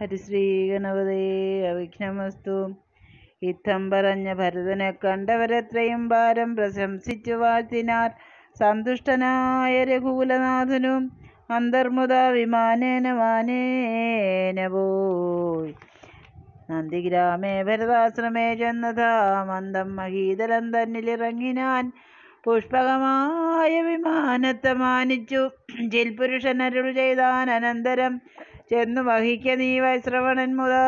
ഹരിശ്രീ ഗണപതേ അവിഘ്നമസ്തു. ഇത്തം പറഞ്ഞ ഭരതനെ കണ്ടവരെത്രയും ഭാരം പ്രശംസിച്ചു വാഴ്ത്തിനാർ. സന്തുഷ്ടനായ രഘുകുലനാഥനും അന്തർമുദ വിമാനേന മാനേന പോയി. നന്ദിഗ്രാമേ ഭരതാശ്രമേ ചെന്നതാ മന്ദം മഹീതലം തന്നിലിറങ്ങിനാൻ പുഷ്പകമായ വിമാനത്തെ മാനിച്ചു. ചിൽപുരുഷൻ അരുൾ ചെയ്താൻ അനന്തരം ചെന്നു വഹിക്ക നീ വൈശ്രവണൻ മുതാ.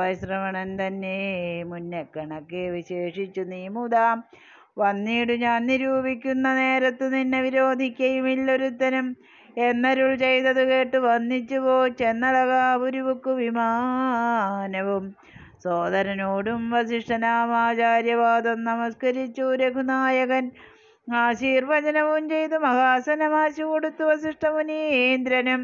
വൈശ്രവണൻ തന്നെ മുന്നേ കണക്കെ വിശേഷിച്ചു നീ മുതാം. വന്നിടു ഞാൻ നിരൂപിക്കുന്ന നേരത്ത് നിന്നെ വിരോധിക്കയുമില്ലൊരുത്തനും എന്നരുൾ ചെയ്തത് കേട്ട് വന്നിച്ചു പോ. ചെന്നളകാപുരുവുക്കു വിമാനവും. സോദരനോടും വസിഷ്ഠനാമാചാര്യവാദം നമസ്കരിച്ചു. രഘുനായകൻ ആശീർവചനവും ചെയ്തു. മഹാസനമാശു കൊടുത്തു വസിഷ്ഠമുനീന്ദ്രനും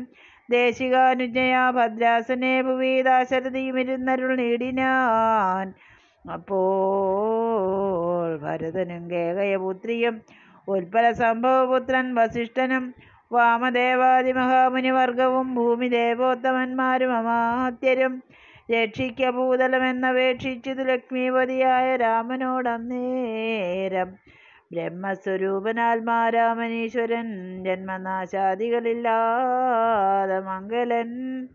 ദേശികാനുജയാ ഭദ്രാസനെ ഭുവീദാശരതിയുമിരുന്നരുൾ നേടിനാൻ. അപ്പോൾ ഭരതനും കേകയപുത്രിയും ഉൽപ്പല സംഭവപുത്രൻ വസിഷ്ഠനും വാമദേവാദി മഹാമുനിവർഗവും ഭൂമി ദേവോത്തമന്മാരും അമാത്യരും രക്ഷിക്ക ഭൂതലമെന്നപേക്ഷിച്ചതു ലക്ഷ്മീപതിയായ രാമനോടന്നേരം. ബ്രഹ്മസ്വരൂപനാത്മാരാമനീശ്വരൻ ജന്മനാശാദികളില്ലാതെ മംഗലൻ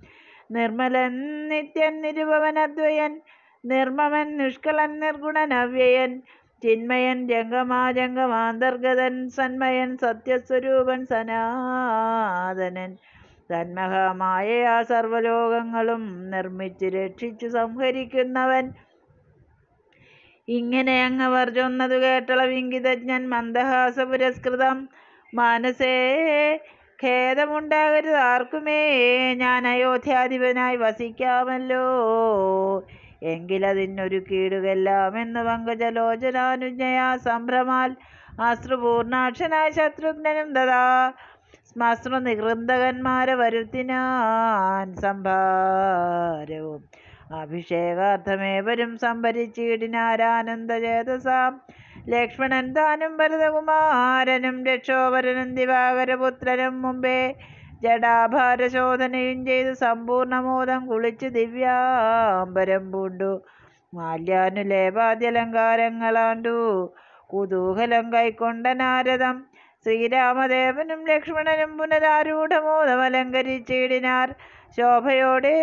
നിർമ്മലൻ നിത്യൻ നിരുപവനദ്വയൻ നിർമ്മമൻ നിഷ്കളൻ നിർഗുണൻ അവ്യയൻ ചിന്മയൻ ജംഗമാജംഗമാന്തർഗതൻ സന്മയൻ സത്യസ്വരൂപൻ സനാതനൻ. തന്മഹമായ സർവലോകങ്ങളും നിർമ്മിച്ച് രക്ഷിച്ചു സംഹരിക്കുന്നവൻ ഇങ്ങനെ അങ്ങവർ ചൊന്നതു കേട്ടളവിങ്കിതജ്ഞൻ മന്ദഹാസ പുരസ്കൃതം മനസ്സേ ഖേദമുണ്ടാകരുത് ആർക്കുമേ? ഞാൻ അയോധ്യാധിപനായി വസിക്കാമല്ലോ. എങ്കിലതിനൊരു കീടുകെല്ലാമെന്ന് പങ്കജലോചനാനുജ്ഞയാ സംഭ്രമാൽ അശ്രുപൂർണാക്ഷനായ ശത്രുഘ്നനും ദദാ ശ്മശ്രു നികൃന്ദകന്മാരെ വരുത്തിനാൻ സംഭാരവും അഭിഷേകാർത്ഥമേവരും സംഭരിച്ചിടിനാരാനന്ദചേതസാം. ലക്ഷ്മണൻ താനും ഭരതകുമാരനും രക്ഷോപരനും ദിവാകരപുത്രനും മുമ്പേ ജടാഭാരശോധനയും ചെയ്ത് സമ്പൂർണമോദം കുളിച്ച് ദിവ്യാംബരം പൂണ്ടു. മാല്യാനുലേപാദ്യലങ്കാരങ്ങളാണ്ടു. കുതൂഹലം കൈക്കൊണ്ട നാരദം ശ്രീരാമദേവനും ലക്ഷ്മണനും പുനരാരൂഢമോദമലങ്കരിച്ചിടിനാർ. ശോഭയോടെ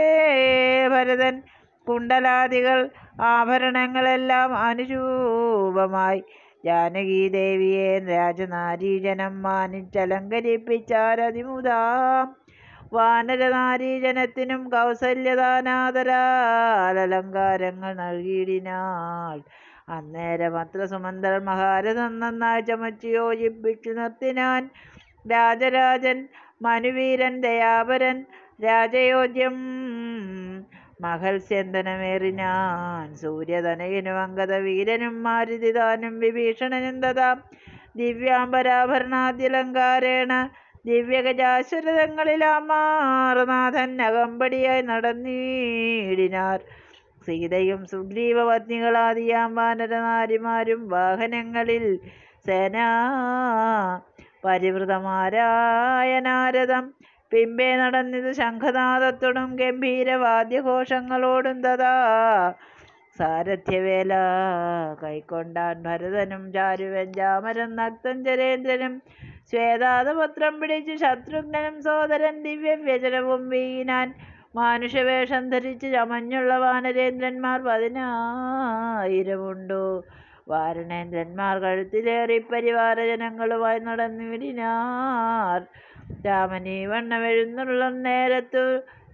ഭരതൻ കുണ്ടലാദികൾ ആഭരണങ്ങളെല്ലാം അനുരൂപമായി. ജാനകീദേവിയെ രാജനാരീജനം മാനിച്ചലങ്കരിപ്പിച്ചാരതിമുതാം വാനരനാരീജനത്തിനും കൗസല്യദാനാദരാൽ അലങ്കാരങ്ങൾ നൽകിയിടിനാൾ. അന്നേരം അത്ര സുമന്ദർ മഹാരഥം നന്നായി ചമച്ചു യോജിപ്പിച്ചു നിർത്തിനാൻ രാജരാജൻ മനുവീരൻ ദയാപരൻ രാജയോജ്യം മഹൽസ്യന്തനമേറിനാൻ സൂര്യതനയനും അങ്കത വീരനും മാരുതിദാനും വിഭീഷണനും തഥാ. ദിവ്യാംബരാഭരണാദ്യലങ്കാരേണ ദിവ്യഗജാശ്വരതങ്ങളിലാമാർനാഥൻ അകമ്പടിയായി നടന്നീടിനാർ. സീതയും സുഗ്രീവപത്നികളാദിയാം വാനരനാരിമാരും വാഹനങ്ങളിൽ സേനാ. പരിവൃതമാരായ നാരദം പിമ്പേ നടന്നിത് ശംഖനാദത്തോടും ഗംഭീരവാദ്യഘോഷങ്ങളോടും തഥാ സാരഥ്യവേല കൈക്കൊണ്ടാൻ ഭരതനും ചാരുവൻ ജാമരൻ നക്തൻ ജരേന്ദ്രനും ശ്വേതാതപത്രം പിടിച്ച് ശത്രുഘ്നനും സോദരൻ ദിവ്യവ്യചനവും വീനാൻ മാനുഷവേഷം ധരിച്ച് ചമഞ്ഞുള്ള വാനരേന്ദ്രന്മാർ പതിനായിരമുണ്ടു. വാരണേന്ദ്രന്മാർ കഴുത്തിലേറി പരിവാരജനങ്ങളുമായി നടന്നിടിനാർ. രാമനീ വണ്ണമെഴുന്നുള്ള നേരത്തു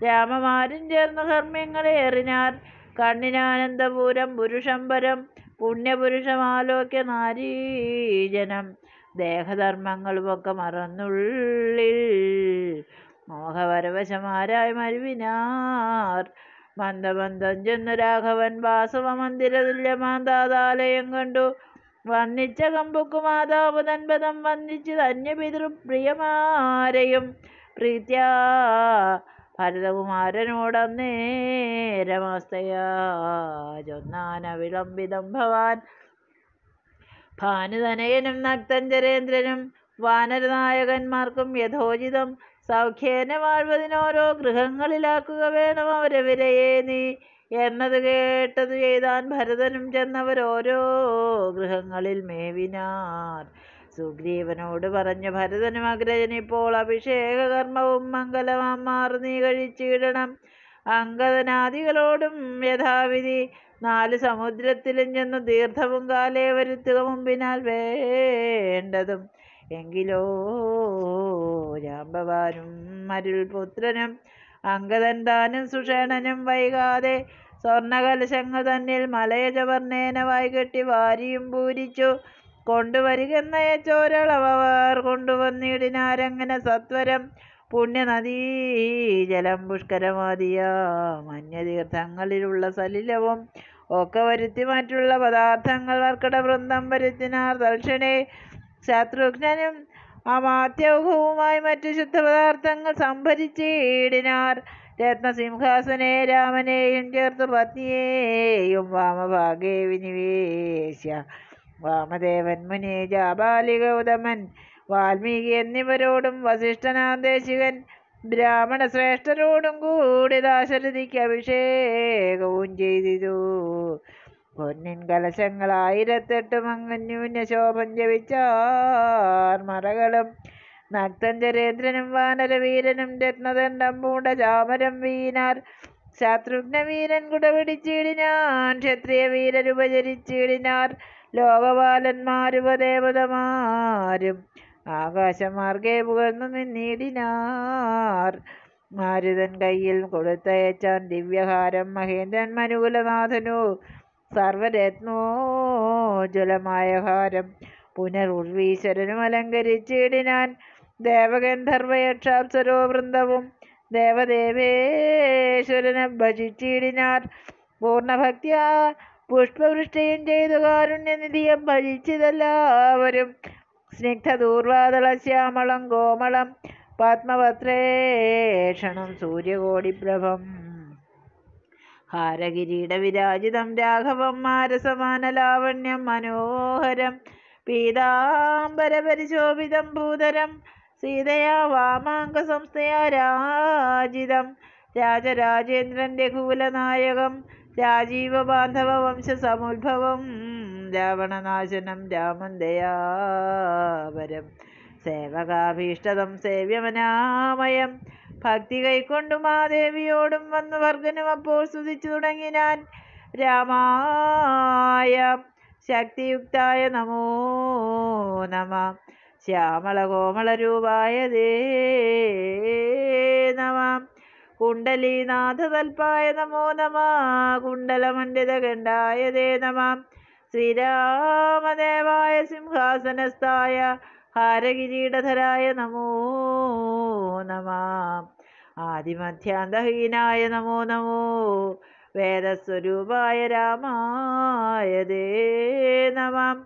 രാമമാരും ചേർന്ന് കർമ്മ്യങ്ങളെ എറിനാർ കണ്ണിനാനന്ദപൂരം പുരുഷംബരം പുണ്യപുരുഷമാലോക്യ നാരീജനം. ദേഹധർമ്മങ്ങളുമൊക്കെ മറന്നുള്ളിൽ മോഹവരവശമാരായി മരുവിനാർ. മന്ദമന്ദം ചെന്നു രാഘവൻ വാസവ മന്ദിര തുല്യമാന്താതാലയം കണ്ടു. വന്നിച്ച കമ്പുക്കു മാതാവ് തൻപദം വന്ദിച്ച് ധന്യപിതൃപ്രിയമാരെയും പ്രീത്യാ ഭരതകുമാരനോടന്നേരമസ്തയാ ചൊന്നാന വിളംബിതം ഭവാൻ ഭാനുതനയനും നക്തഞ്ചരേന്ദ്രനും വാനരനായകന്മാർക്കും യഥോചിതം. സൗഖ്യേന വാഴ്വതിനോരോ ഗൃഹങ്ങളിലാക്കുക വേണം അവരെ വിരയേ നീ എന്നത് കേട്ടതു ചെയ്താൻ ഭരതനും ചെന്നവരോരോ ഗൃഹങ്ങളിൽ മേവിനാർ. സുഗ്രീവനോട് പറഞ്ഞു ഭരതനും അഗ്രജനിപ്പോൾ അഭിഷേക കർമ്മവും മംഗലമാർ നീ കഴിച്ചിടണം. അങ്കദനാദികളോടും യഥാവിധി നാല് സമുദ്രത്തിലും ചെന്ന് തീർത്ഥവും കാലേ വരുത്തുക മുമ്പിനാൽ വേണ്ടതും. എങ്കിലോ ജാമ്പവാനും മരുൾപുത്രനും അങ്കദൻ താനും സുഷേണനും വൈകാതെ സ്വർണകലശങ്ങൾ തന്നിൽ മലയജവർണേന വായികെട്ടി വാരിയും പൂരിച്ചു. കൊണ്ടുവരികെന്ന ചോരളവർ കൊണ്ടുവന്നിടിനാരങ്ങനെ സത്വരം. പുണ്യനദീ ജലം പുഷ്കരമാതിയ. മഞ്ഞതീർത്ഥങ്ങളിലുള്ള സലിലവും ഒക്കെ വരുത്തി മറ്റുള്ള പദാർത്ഥങ്ങൾ വർക്കട വൃന്ദം വരുത്തിനാർ തൽക്ഷണേ ശത്രുഘ്നനും അമാത്യൗഹവുമായി മറ്റു ശുദ്ധപദാർത്ഥങ്ങൾ സംഭരിച്ചിടിനാർ. രത്നസിംഹാസനെ രാമനെയും ചേർത്ത് പത്നിയെയും വാമഭാഗേ വിനിവേശ്യ വാമദേവൻ മുനി ജാബാലിക ഉദമൻ വാൽമീകി എന്നിവരോടും വസിഷ്ഠനാദേശികൻ ബ്രാഹ്മണ ശ്രേഷ്ഠരോടും കൂടി ദാശരഥിക്ക് അഭിഷേകവും ചെയ്തിരു പൊന്നിൻ കലശങ്ങൾ ആയിരത്തെട്ട് മങ്ങന്യൂന്യ ശോഭം ജപിച്ചാർ മറകളും. നക്തഞ്ചരേന്ദ്രനും വാനരവീരനും രത്നദണ്ഡം പൂണ്ട ചാമരം വീനാർ. ശത്രുഘ്നവീരൻ കുടപിടിച്ചിടിനാൻ ക്ഷത്രിയ വീരരുപചരിച്ചിടിനാർ ലോകപാലന്മാരുപദേവതമാരും ആകാശമാർഗേ പുകഴ്ന്നു നിന്നിടിനാർ. മാരുതൻ കയ്യിൽ കൊടുത്തയച്ചാൻ ദിവ്യഹാരം മഹേന്ദ്രൻ മനുകുലനാഥനു. സർവരത്നോജ്വലമായ ഹാരം പുനരുർവീശ്വരനും അലങ്കരിച്ചിടിനാൻ ദേവഗന്ധർവയക്ഷാപ്സരോ വൃന്ദവും ദേവദേവേശ്വരനെ ഭജിച്ചിടിനാർ. പൂർണഭക്തിയ പുഷ്പവൃഷ്ടിയും ചെയ്തു കാരുണ്യനിധിയം ഭജിച്ചതെല്ലാവരും സ്നിഗ്ധദൂർവാതള ശ്യാമളം കോമളം പത്മപത്രേഷണം സൂര്യകോടിപ്രഭം. ഹാരകിരീട വിരാജിതം രാഘവം മാരസമാന ലാവണ്യം മനോഹരം പീതാംബര പരിശോഭിതം ഭൂതരം സീതയാ വാമാങ്ക സംസ്ഥയാ രാജിതം രാജരാജേന്ദ്രൻ രഘുകുലനായകം രാജീവ ബാന്ധവ വംശ സമുദ്ഭവം രാവണനാശനം രാമൻ ദയാപരം സേവകാഭീഷ്ടതം സേവ്യമനാമയം ഭക്തി കൈക്കൊണ്ടു മാദേവിയോടും വന്നു വർഗനും അപ്പോൾ സ്തുതിച്ചു തുടങ്ങിനാൻ രാമായ ശക്തിയുക്തായ നമോ നമ. ശ്യാമള കോമള രൂപായ ദേ നമ. കുണ്ടലീനാഥതൽപായ നമോ നമ. കുണ്ടലമണ്ഡിത ഗണ്ഡായ ദേ നമ. ശ്രീരാമദേവായ സിംഹാസനസ്ഥായ ഹാരകിരീടധരായ നമോ നമ. ആദിമധ്യാന്തഹീനായ നമോ നമോ. വേദസ്വരൂപായ രാമായ ദേ നമ.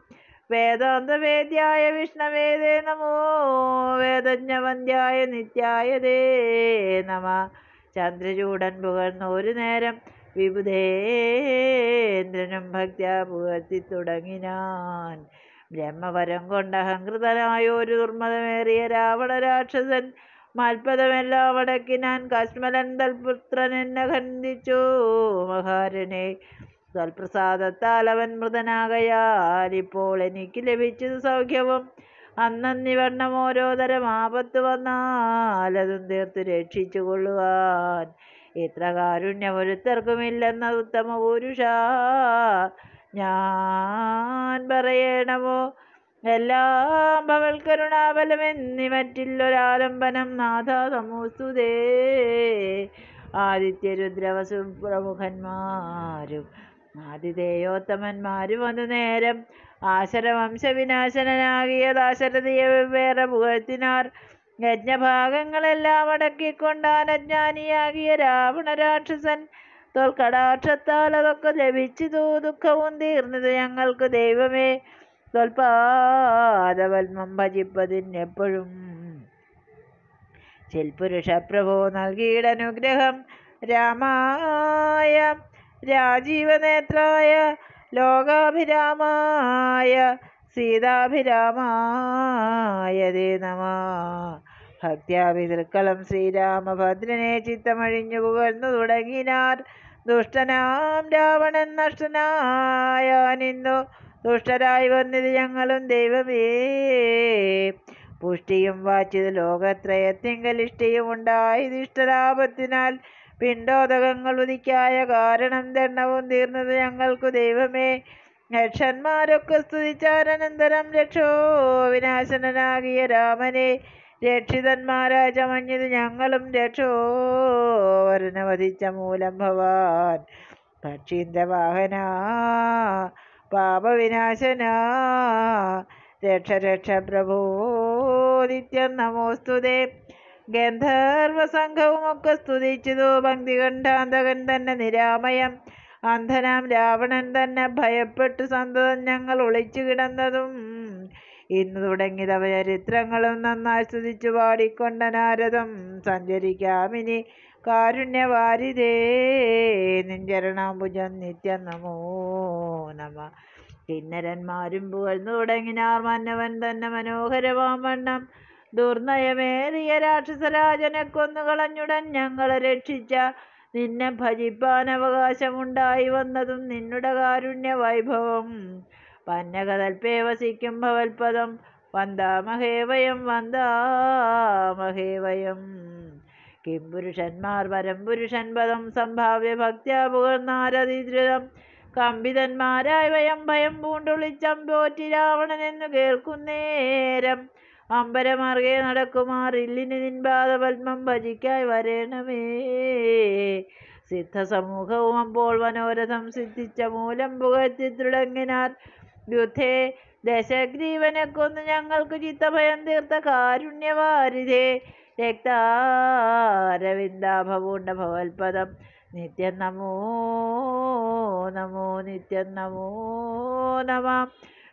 വേദാന്തവേദ്യായ വിഷ്ണവേദേ നമോ. വേദജ്ഞവന്ധ്യായ നിത്യായ ദേ നമ. ചന്ദ്രചൂടൻ പുകഴ്ന്ന ഒരു നേരം വിബുധേന്ദ്രനും ഭക്ത്യാ പുകർത്തി തുടങ്ങിനാൻ. ബ്രഹ്മവരം കൊണ്ട് അഹങ്കൃതനായ ഒരു ദുർമതമേറിയ രാവണ രാക്ഷസൻ മൽപദമെല്ലാം അടക്കിനാൻ കശ്മലൻ തൽപുത്രൻ എന്നെ ഖണ്ഡിച്ചു. മഹാരനെ തൽപ്രസാദത്താൽ അവൻ മൃതനാകയാൽ ഇപ്പോൾ എനിക്ക് ലഭിച്ചത് സൗഖ്യവും അന്നന്നിവണ്ണം ഓരോ തരം ആപത്ത് വന്നാൽ അതും തീർത്ത് രക്ഷിച്ചു കൊള്ളുവാൻ. ഇത്ര കാരുണ്യം ഒരുത്തർക്കുമില്ലെന്ന ഉത്തമ പുരുഷ ഞാൻ പറയണമോ? എല്ലാം ഭവൽ കരുണാബലമെന്നി മറ്റില്ലൊരാലംബനം നാഥ ആദിത്യ ആദിത്യരുദ്രവസു പ്രമുഖന്മാരും ആതിഥേയോത്തമന്മാരും അത് നേരം. ആശരവംശവിനാശനാകിയ ദാശരഥിയെ വെവ്വേറെ പുകഴ്ത്തിനാർ. യജ്ഞഭാഗങ്ങളെല്ലാം അടക്കിക്കൊണ്ടാൻ അജ്ഞാനിയാകിയ രാവണ രാക്ഷസൻ തോൽക്കടാക്ഷത്താൽ അതൊക്കെ ലഭിച്ചു ദുഃഖവും തീർന്നത് ഞങ്ങൾക്ക് ദൈവമേ. തൊൽപാദവൽമം ഭജിപ്പതിനെപ്പോഴും ചിൽപുരുഷ പ്രഭു നൽകിയിടനുഗ്രഹം രാമായ രാജീവനേത്രായ ലോകാഭിരാമായ സീതാഭിരാമായ ദേ നമ. ഭക്ത്യാപിതൃക്കളം ശ്രീരാമഭദ്രനെ ചിത്തമഴിഞ്ഞു പുകഴ്ന്നു തുടങ്ങിനാർ. ദുഷ്ടനാം രാവണൻ നഷ്ടനായാനിന്നു. ദുഷ്ടരായി വന്നത് ഞങ്ങളും ദൈവമേ. പുഷ്ടിയും വാച്ചിത് ലോകത്രയത്തിങ്കൽ ഇഷ്ടിയും ഉണ്ടായത് ഇഷ്ടലാഭത്തിനാൽ പിണ്ടോദകങ്ങൾ ഉദിക്കായ കാരണം ദണ്ണവും തീർന്നത് ഞങ്ങൾക്കു ദൈവമേ. രക്ഷന്മാരൊക്കെ സ്തുതിച്ചാരനന്തരം രക്ഷോ വിനാശനനാകിയ രാമനെ. രക്ഷിതന്മാരായ ചമഞ്ഞത് ഞങ്ങളും രക്ഷോ. വധിച്ച മൂലം ഭവാൻ പക്ഷീന്ദ്രവാഹന പാപവിനാശന. രക്ഷ രക്ഷ പ്രഭോ. നിത്യം നമോസ്തുതേ ഗന്ധർവസംഘവുമൊക്കെ സ്തുതിച്ചതു. ഭക്തി കണ്ടാന്തകൻ തന്നെ നിരാമയം. അന്ധനാം രാവണൻ തന്നെ ഭയപ്പെട്ടു സന്തതം ഞങ്ങൾ ഒളിച്ചു കിടന്നതും ഇന്ന് തുടങ്ങി തവ ചരിത്രങ്ങളും നന്നായി സ്തുതിച്ചു പാടിക്കൊണ്ട നാരദം സഞ്ചരിക്കാമിനി കാരുണ്യവാരിതേ നിഞ്ചരണാംബുജം നിത്യം നമോ നമ. കിന്നരന്മാരും പുകഴ്ന്നു തുടങ്ങിനാർ മന്നവൻ തന്നെ മനോഹരമാം വണ്ണം ദുർനയമേറിയ രാക്ഷസരാജനെ കൊന്നുകളഞ്ഞുടൻ ഞങ്ങളെ രക്ഷിച്ച നിന്നെ ഭജിപ്പാൻ അവകാശമുണ്ടായി വന്നതും നിന്നുടെ കാരുണ്യ വൈഭവം പന്നകതൽപ്പേ വസിക്കും ഭവൽപദം വന്ദാമഹേവയം വന്ദാമഹേവയം കിം പുരുഷന്മാർ പരം പുരുഷൻ പദം സംഭാവ്യ ഭക്ത്യാ പുകർന്നാരതിദ്രുതം. കമ്പിതന്മാരായ വയം ഭയം പൂണ്ടൊളിച്ചം പോറ്റി രാവണൻ എന്നു കേൾക്കുന്നേരം അമ്പരമാർഗേ നടക്കുമാറില്ലിന് നിൻപാദപത്മം ഭജിക്കായി വരേണമേ. സിദ്ധസമൂഹവും അപ്പോൾ മനോരഥം സിദ്ധിച്ച മൂലം പുകഴ്ത്തി തുടങ്ങിനാർ. യുദ്ധേ ദശഗ്രീവനെ കൊന്ന് ഞങ്ങൾക്ക് ചിത്തഭയം തീർത്ത കാരുണ്യവാരിതേ രക്താരവിന്ദാഭവൂണ്ട ഭവൽപദം നിത്യം നമോ നമോ നിത്യം നമോ നമ.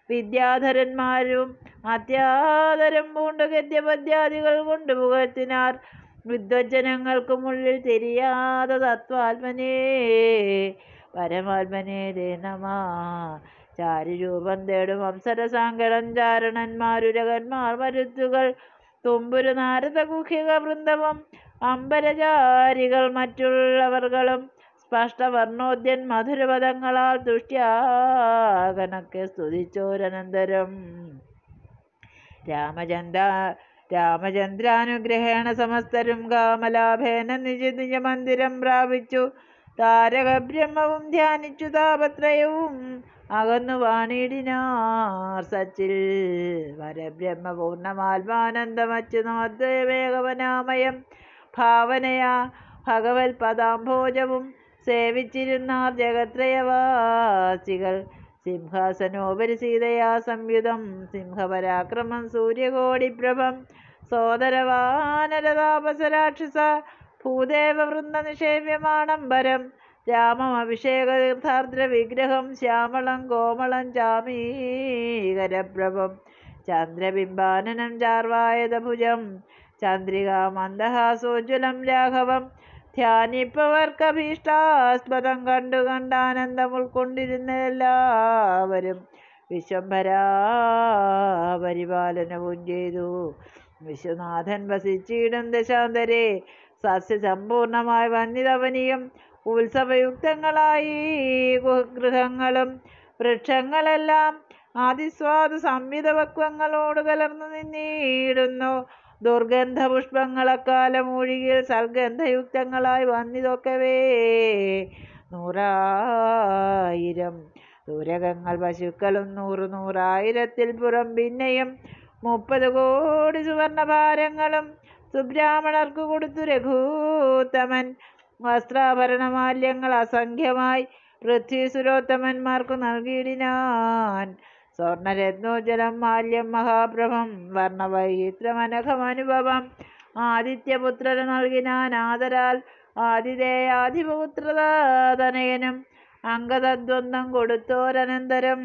വിദ്യാധരന്മാരും അത്യാദരം പൂണ്ട് ഗദ്യപദ്യാദികൾ കൊണ്ട് പുകഴ്ത്തിനാർ. വിദ്വജ്ജനങ്ങൾക്കുമുള്ളിൽ തിരിയാതെ തത്വാത്മനേ പരമാത്മനേ ദേ നമ. ചാരുരൂപം തേടും. അപ്സരസാങ്കടം ചാരണന്മാരുരകന്മാർ മരുത്തുകൾ. തുമ്പുരു നാരദ ഗുഹിക വൃന്ദവും. അമ്പരചാരികൾ മറ്റുള്ളവർകളും. സ്പഷ്ടവർണോദ്യൻ മധുരപദങ്ങളാൽ തുഷ്ട്യാകനൊക്കെ സ്തുതിച്ചോരനന്തരം. രാമചന്ദ്ര രാമചന്ദ്രാനുഗ്രഹേണ സമസ്തരും കാമലാഭേന നിജ നിജ മന്ദിരം പ്രാപിച്ചു. താരകബ്രഹ്മവും ധ്യാനിച്ചു താപത്രയവും. അകന്നു വാണിടിനാർ സച്ചിൽ. വരബ്രഹ്മപൂർണമാത്മാനന്ദമച്ചുനാദ്വേഗവനാമയം ഭാവനയാ ഭഗവത് പദാംഭോജവും സേവിച്ചിരുന്നാർ ജഗത്രയവാസികൾ. സിംഹാസനോപരി സീതയാ സംയുതം സിംഹപരാക്രമം സൂര്യകോടിപ്രഭം. സോദരവാനരതാപസരാക്ഷസ ഭൂദേവവൃന്ദ നിഷേവ്യമാണംബരം രാമം അഭിഷേക തീർത്ഥാർദ്ര വിഗ്രഹം ശ്യാമളം കോമളം ചാമീകരപ്രഭം ചന്ദ്രബിംബാനനം ചാർവായതഭുജം ചന്ദ്രികാ മന്ദഹാസോജ്വലം രാഘവം. ധ്യാനിപ്പവർക്കഭീഷ്ടാസ്പദം കണ്ടു കണ്ടാനന്ദം ഉൾക്കൊണ്ടിരുന്ന എല്ലാവരും വിശ്വംഭരാ പരിപാലനവും ചെയ്തു. വിശ്വനാഥൻ വസിച്ചിടും ദശാന്തരെ. സസ്യസമ്പൂർണമായി വന്നിതവനിയും ഉത്സവയുക്തങ്ങളായി ഗൃഹങ്ങളും വൃക്ഷങ്ങളെല്ലാം ആദിസ്വാദ സംവിധവക്വങ്ങളോട് കലർന്നു നിന്നിടുന്നു. ദുർഗന്ധ ഒഴുകിൽ സർഗന്ധയുക്തങ്ങളായി വന്നിതൊക്കവേ. നൂറായിരം ദൂരകങ്ങൾ പശുക്കളും നൂറ് നൂറായിരത്തിൽ പുറം പിന്നെയും മുപ്പത് കോടി സുവർണഭാരങ്ങളും സുബ്രാഹ്മണർക്ക് കൊടുത്തു രഘൂത്തമൻ വസ്ത്രാഭരണമാല്യങ്ങൾ അസംഖ്യമായി പൃഥ്വീസുരോത്തമന്മാർക്കു നൽകിയിടിനാൻ. സ്വർണരത്നോജലം മാല്യം മഹാപ്രഭം വർണവൈത്രമനഘമനുഭവം ആദിത്യപുത്രന് നൽകിനാൻ ആദരാൽ ആതിഥേയാധിപുത്രതനയനും അംഗതദ്വന്ദ്വം കൊടുത്തോരനന്തരം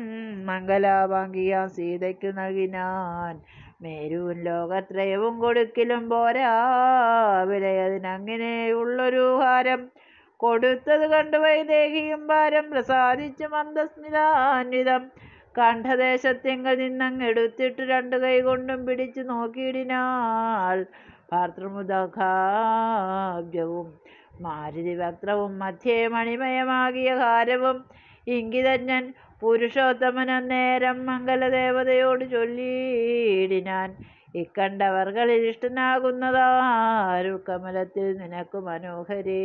മംഗലാഭാംഗിയാം സീതയ്ക്കു നൽകിനാൻ. മേരുവും ലോകത്രയവും കൊടുക്കിലും പോരാ. വിലയതിനങ്ങനെയുള്ളൊരു ഹാരം കൊടുത്തത് കണ്ടു വൈദേഹിയും ഭാരം പ്രസാദിച്ചു മന്ദസ്മിതാന്വിതം. കണ്ഠദേശത്തിങ്കൽ നിന്നങ്ങെടുത്തിട്ട് രണ്ടു കൈ കൊണ്ടും പിടിച്ചു നോക്കിയിടിനാൾ. ഭാർത്തൃമുദാബ്ജവും മാരുതി വക്രവും മധ്യേ മണിമയമാകിയ ഹാരവും ഇംഗിതജ്ഞൻ പുരുഷോത്തമൻ അന്നേരം മംഗലദേവതയോട് ചൊല്ലിയിടിനാൻ. ഇക്കണ്ടവർകളിൽ ഇഷ്ടനാകുന്നതാരു കമലത്തിൽ നിനക്ക് മനോഹരേ.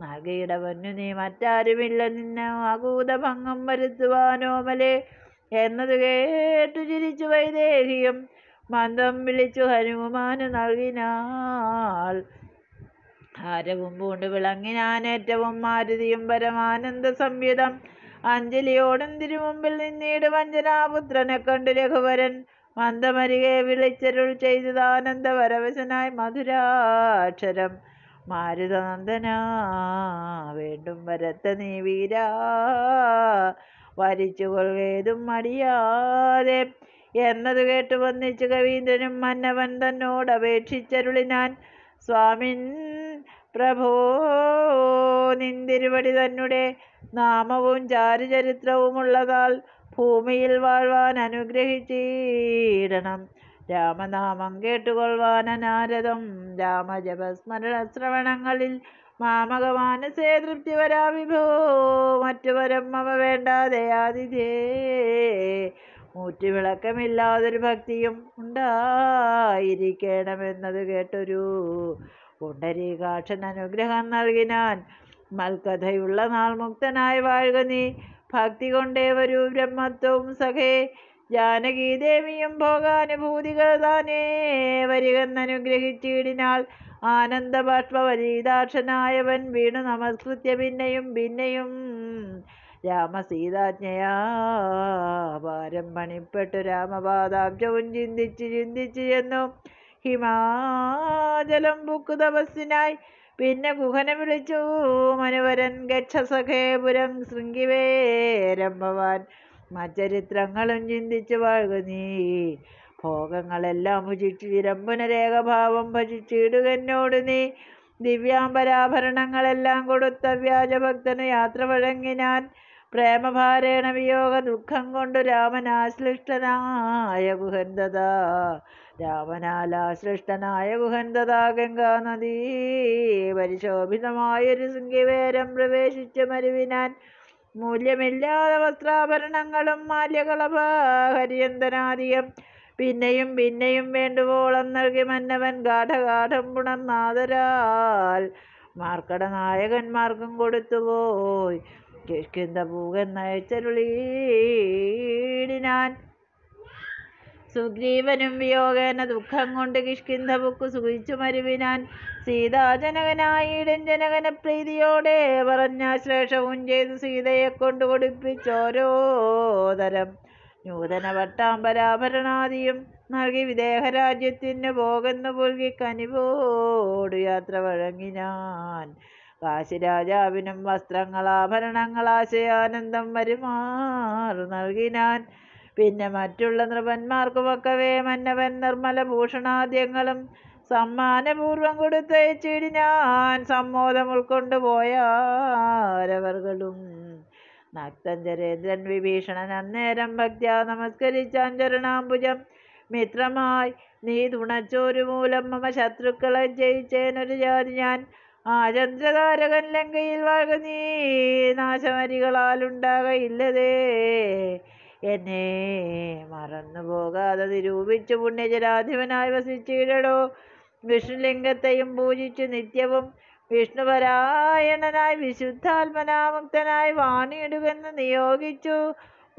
നഗയിടവന്നു നീ മറ്റാരുമില്ല. നിന്നെ അകൂതഭംഗം വരുത്തുവാനോമലേ എന്നത് കേട്ടു ചിരിച്ചു വൈദേഹിയും മന്ദം വിളിച്ചു ഹനുമാന് നൽകിനാൾ. ഹാരവും പൂണ്ട് വിളങ്ങിനാൻ ഏറ്റവും മാരുതിയും പരമാനന്ദ സംയുതം അഞ്ജലിയോടും തിരുമുമ്പിൽ നിന്നീട് വഞ്ചനാപുത്രനെ കണ്ടു രഘുവരൻ മന്ദമരികെ വിളിച്ചരുൾ ചെയ്തതാനന്ദ വരവശനായി മധുരാക്ഷരം. മാരുതനന്ദന വേണ്ടും വരത്ത നീ വീരാ വരിച്ചുകൊള്ളുകേതും മടിയാതെ. എന്നത് കേട്ടു വന്നിച്ചു കവീന്ദ്രനും മന്നവൻ തന്നോട് അപേക്ഷിച്ചരുളിനാൻ സ്വാമിൻ പ്രഭോ നിന്തിരുവടി തന്നെ നാമവും ചാരുചരിത്രവുമുള്ളതാൽ ഭൂമിയിൽ വാഴ്വാൻ അനുഗ്രഹിച്ചിടണം. രാമനാമം കേട്ടുകൊള്ളുവാൻ അനാരദം. രാമജപസ്മരണ ശ്രവണങ്ങളിൽ മാമകമാനസേ തൃപ്തി വരാ വിഭോ. മറ്റു വരം മമ വേണ്ടാതെ ആതിഥേ മൂറ്റുവിളക്കമില്ലാതൊരു ഭക്തിയും ഉണ്ടായിരിക്കണമെന്നത് കേട്ടൊരു പുണ്ടരീകാക്ഷൻ അനുഗ്രഹം നൽകിനാൻ മൽക്കഥയുള്ള നാൾ മുക്തനായി വാഴുക നീ. ഭക്തി കൊണ്ടേ വരൂ ബ്രഹ്മത്വവും സഖേ. ജാനകീദേവിയും ഭോഗാനുഭൂതികൾ താനേ. ആനന്ദ ആനന്ദബാഷ്പവരീതാക്ഷനായവൻ വീണു നമസ്കൃത്യ പിന്നെയും പിന്നെയും. രാമസീതാജ്ഞയാ ഭാരം പണിപ്പെട്ടു രാമപാദാബ്ജവും ചിന്തിച്ച് ചിന്തിച്ച് ചെന്നു. ഹിമാചലം ബുക്ക് തപസ്സിനായി. പിന്നെ ഗുഹനെ വിളിച്ചു. മനുവരൻ ഗക്ഷസഖേപുരം ശൃംഗിവേരം ഭവാൻ മച്ചരിത്രങ്ങളും ചിന്തിച്ചു വാഴുക നീ. ഭോഗങ്ങളെല്ലാം ഭുജിച്ചു ചിരമ്പുനരേഖഭാവം ഭജിച്ചിടുകന്നോട് നീ. ദിവ്യാംബരാഭരണങ്ങളെല്ലാം കൊടുത്ത വ്യാജഭക്തന് യാത്ര വഴങ്ങിനാൻ പ്രേമഭാരേണ വിയോഗ ദുഃഖം കൊണ്ടു രാമനാശ്ലിഷ്ടനായ ഗുഹന്തതാ രാമനാലാശ്ലിഷ്ടനായ ഗുഹന്തതാ ഗംഗാ നദീ പരിശോഭിതമായൊരു ശൃംഗിവേരം പ്രവേശിച്ച് മരുവിനാൻ മൂല്യമില്ലാതെ വസ്ത്രാഭരണങ്ങളും മാല്യകളഭാഹര്യന്തനാദിയം പിന്നെയും പിന്നെയും വേണ്ടുവോളം നൽകി മന്നവൻ ഗാഠഗാഠം പുണർനാദരാൽ മാർക്കട നായകന്മാർക്കും കൊടുത്തുപോയി. കിഷ്കിന്ത പൂകൻ നയച്ചരുളീടിനാൻ സുഗ്രീവനും വിയോഗേന ദുഃഖം കൊണ്ട് കിഷ്കിന്ധ ബുക്ക് സുഖിച്ചു മരുവിനാൻ സീതാജനകനായിടൻ ജനകന പ്രീതിയോടെ പറഞ്ഞ ശ്ലേഷവും ചെയ്തു സീതയെ കൊണ്ടു കൊടുപ്പിച്ചോരോതരം നൂതന വട്ടാമ്പരാഭരണാദിയും നൽകി വിദേഹരാജ്യത്തിന് പോകുന്നു പുൽകി കനിവോടു യാത്ര വഴങ്ങിനാൻ. കാശിരാജാവിനും വസ്ത്രങ്ങളാഭരണങ്ങളാശയാനന്ദം വരുമാറു നൽകിനാൻ. പിന്നെ മറ്റുള്ള നൃപന്മാർക്കുമൊക്കവേ മന്നവൻ നിർമ്മല ഭൂഷണാദ്യങ്ങളും സമ്മാനപൂർവം കൊടുത്തയച്ചിടിനാൻ സമ്മോദം ഉൾക്കൊണ്ടു പോയാരവർകളും നക്തഞ്ചരേന്ദ്രൻ വിഭീഷണൻ അന്നേരം ഭക്ത്യാ നമസ്കരിച്ചാൻ ചരണാംബുജം. മിത്രമായി നീ തുണച്ചോരു മൂലം മമ ശത്രുക്കളെ ജയിച്ചേനൊരു ജാതി ഞാൻ. ആചന്ദ്രതാരകൻ ചന്ദ്രതാരകൻ ലങ്കയിൽ വാഴ നീ നാശമരികളാലുണ്ടാകയില്ലതേ എന്നെ മറന്നു പോകാതെ നിരൂപിച്ചു പുണ്യജരാധിപനായി വസിച്ചിടടോ വിഷ്ണുലിംഗത്തെയും പൂജിച്ചു നിത്യവും വിഷ്ണുപരായണനായി വിശുദ്ധാത്മനാമുക്തനായി വാണിയിടുകെന്ന് നിയോഗിച്ചു.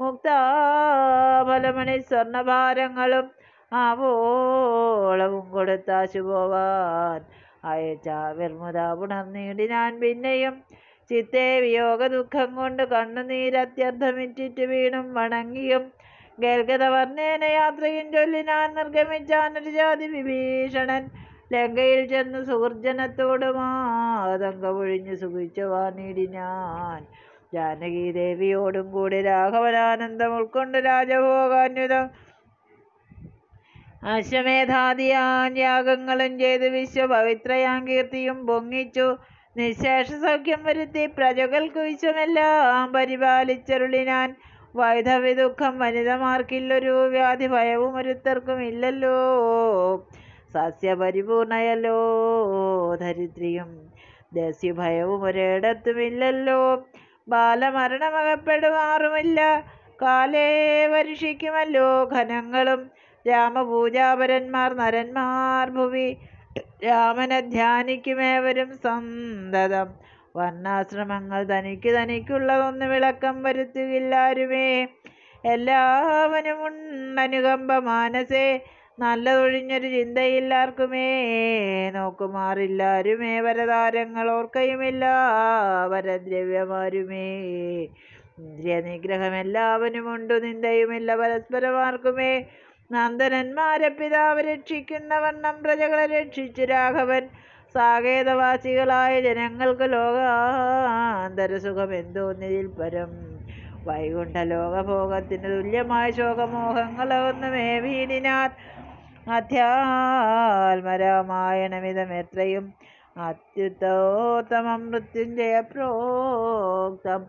മുക്താഫലമണി സ്വർണഭാരങ്ങളും ആവോളവും കൊടുത്താശു പോവാൻ അയച്ച വിർമുത പുണർന്നീടിനാൻ പിന്നെയും ചിത്തെ വിയോഗ ദുഃഖം കൊണ്ട് കണ്ണുനീരത്യർത്ഥമിറ്റിറ്റു വീണും വണങ്ങിയും. ഗൽഗതവർണേന യാത്രയും ചൊല്ലിനാൻ നിർഗമിച്ചാനൊരു ജാതി വിഭീഷണൻ. ലങ്കയിൽ ചെന്ന് സുഹൃജനത്തോട് മാതങ്കമൊഴിഞ്ഞു സുഖിച്ചു നേടിനാൻ ജാനകി ദേവിയോടും കൂടി രാഘവനാനന്ദം ഉൾക്കൊണ്ട് രാജഭോഗാന്യുതം അശ്വമേധാദിയാൻ യാഗങ്ങളും ചെയ്ത് വിശ്വപവിത്രയാം കീർത്തിയും പൊങ്ങിച്ചു. നിശേഷ സൗഖ്യം വരുത്തി പ്രജകൾക്ക് വിശ്വമെല്ലാം പരിപാലിച്ചരുളിനാൻ. വൈധവ്യ ദുഃഖം വനിതമാർക്കില്ലൊരു വ്യാധി ഭയവും ഒരുത്തർക്കും ഇല്ലല്ലോ. സസ്യപരിപൂർണയല്ലോ. ധരിത്രിയും ദസ്യുഭയവും ഒരിടത്തുമില്ലല്ലോ ബാലമരണമകപ്പെടുമാറുമില്ല കാലേ വർഷിക്കുമല്ലോ ഘനങ്ങളും രാമപൂജാപരന്മാർ നരന്മാർ ഭുവി രാമനെ ധ്യാനിക്കുമേവരും സന്തതം. വർണാശ്രമങ്ങൾ തനിക്ക് തനിക്കുള്ളതൊന്ന് വിളക്കം വരുത്തുകില്ലാരുമേ. എല്ലാവനും ഉണ്ടനുകമ്പ മാനസേ. നല്ലതൊഴിഞ്ഞൊരു ചിന്തയില്ലാർക്കുമേ. നോക്കുമാറില്ലാരുമേ. വരതാരങ്ങൾ ഓർക്കയുമില്ല വരദ്രവ്യമാരുമേ. ഇന്ദ്രിയ നിഗ്രഹം എല്ലാവനുമുണ്ടു. നിന്ദയുമില്ല. പരസ്പരമാർക്കുമേ. നന്ദനന്മാരെ പിതാവ് രക്ഷിക്കുന്ന വണ്ണം പ്രജകളെ രക്ഷിച്ചു രാഘവൻ. സാകേതവാസികളായ ജനങ്ങൾക്ക് ലോകാന്തരസുഖം എന്തോ എന്തോന്നിതിൽ പരം. വൈകുണ്ഠ ലോകഭോഗത്തിന് തുല്യമായ ശോകമോഹങ്ങളൊന്നുമേ വീടിനാർ അധ്യാത്മരാമായണമിതം എത്രയും അത്യുത്തോത്തമം മൃത്യുഞ്ജയ പ്രോക്തം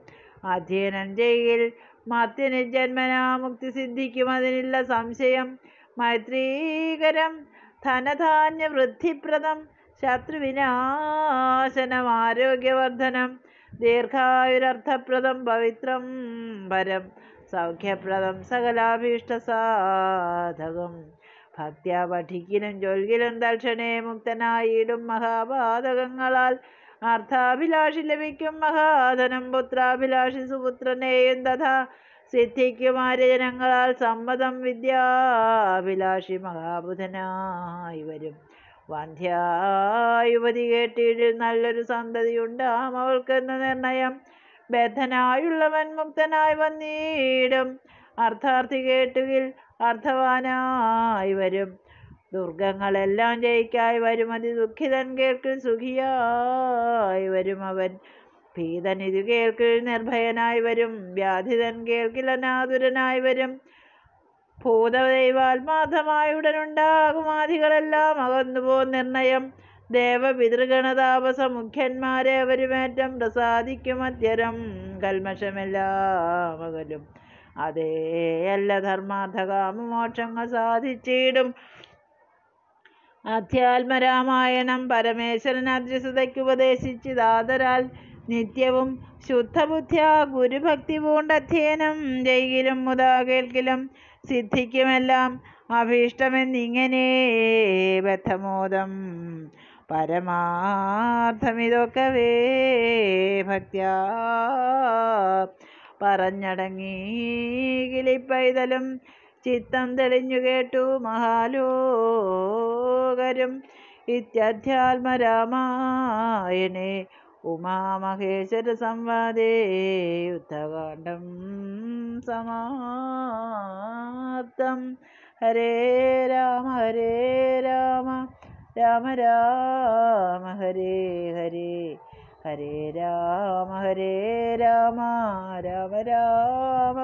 അധ്യയനം ചെയ്യിൽ മത്തിന് ജന്മനാ മുക്തി സിദ്ധിക്കും അതിനില്ല സംശയം. മൈത്രീകരം ധനധാന്യ വൃദ്ധിപ്രദം ശത്രുവിനാശനം ആരോഗ്യവർദ്ധനം ദീർഘായുരർത്ഥപ്രദം പവിത്രം പരം സൗഖ്യപ്രദം സകലാഭീഷ്ട സാധകം. ഭക്ത്യാ പഠിക്കലും ജോൽകിലും ദക്ഷണേ മുക്തനായിടും മഹാപാതകങ്ങളാൽ അർത്ഥാഭിലാഷി ലഭിക്കും മഹാധനം പുത്രാഭിലാഷി സുപുത്രനെയും തഥാ സിദ്ധിക്കും ജനങ്ങളാൽ സമ്മതം വിദ്യാഭിലാഷി മഹാബുധനായി വരും. വന്ധ്യായുവതി കേട്ടിയിൽ നല്ലൊരു സന്തതി ഉണ്ടാം അവൾക്കെന്ന നിർണയം ബദ്ധനായുള്ളവൻ മുക്തനായി വന്നീടും. അർത്ഥാർത്ഥി കേട്ടുകിൽ അർത്ഥവാനായി വരും. ദുർഗങ്ങളെല്ലാം ജയിക്കായി വരും. അതി ദുഃഖിതൻ കേൾക്കിൽ സുഖിയായി വരും അവൻ. ഭീതൻ ഇത് കേൾക്കിൽ നിർഭയനായി വരും. വ്യാധിതൻ കേൾക്കിൽ അനാതുരനായി വരും. ഭൂതദൈവാത്മാർത്ഥമായ ഉടനുണ്ടാകും ആദികളെല്ലാം. അകന്നുപോ നിർണയം. ദേവപിതൃഗണതാപസ മുഖ്യന്മാരെ അവരുമേറ്റം. പ്രസാദിക്കും അത്യരം കൽമഷമെല്ലാം അകലും. അതേ അല്ല ധർമാർത്ഥകാമമോക്ഷങ്ങൾ സാധിച്ചിടും. അധ്യാത്മരാമായണം പരമേശ്വരൻ ദാതരാൽ നിത്യവും ശുദ്ധബുദ്ധ്യ ഗുരുഭക്തി പൂണ്ട അധ്യയനം ചെയ്കിലും മുതാ കേൾക്കിലും സിദ്ധിക്കുമെല്ലാം അഭീഷ്ടമെന്നിങ്ങനെ ബദ്ധമോദം പരമാർത്ഥമിതൊക്കവേ ഭക്ത്യാ പറഞ്ഞടങ്ങി കിളിപ്പൈതലും ചിത്തം തെളിഞ്ഞു കേട്ടു മഹാലോകരും. ഇത്യധ്യാത്മരാമായണേ ഉമാമഹേശ്വര സംവാദേ യുദ്ധകാണ്ഡം സമാപ്തം. ഹരേ രാമ ഹരേ രാമ രാമ രാമ ഹരേ ഹരേ ഹരേ രാമ ഹരേ രാമ രാമ രാമ